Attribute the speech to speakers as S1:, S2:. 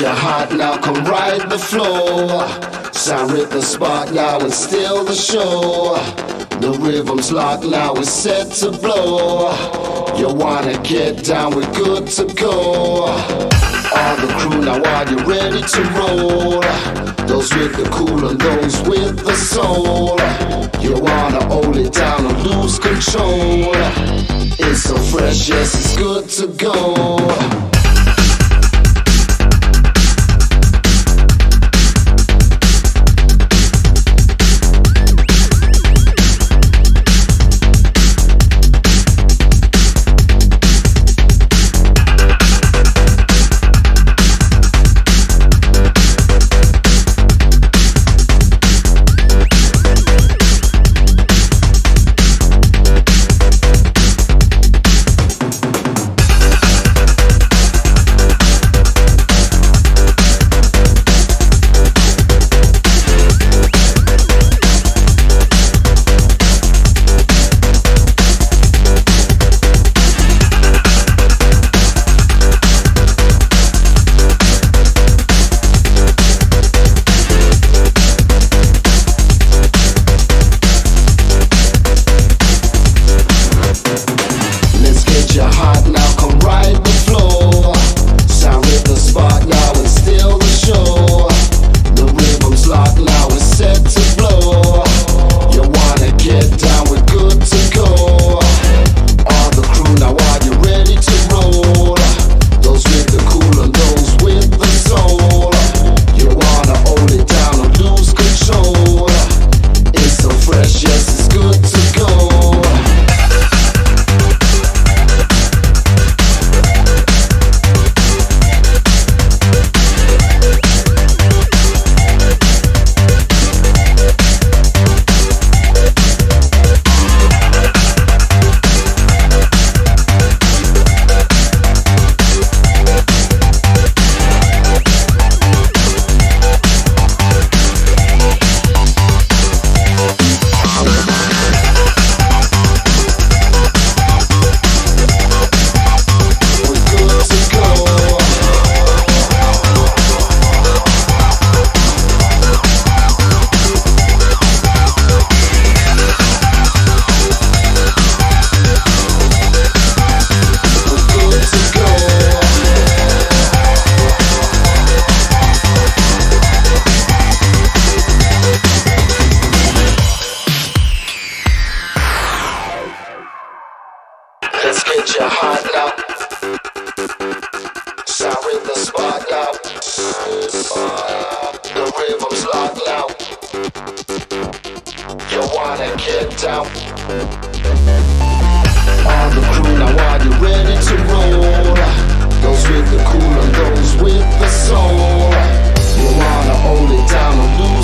S1: Let's get you hot now, come ride the floor. Sound with the spot now and steal the show. The rhythm's locked now, it's set to blow. You wanna get down, we're good to go. All the crew now, are you ready to roll? Those with the cool and those with the soul. You wanna hold it down and lose control. It's so fresh, yes, it's good to go. Get you hot now. Sound with the spot now. The rhythm's locked now. You wanna get down? All the crew now, are you ready to roll? Those with the cool and those with the soul. You wanna hold it down lose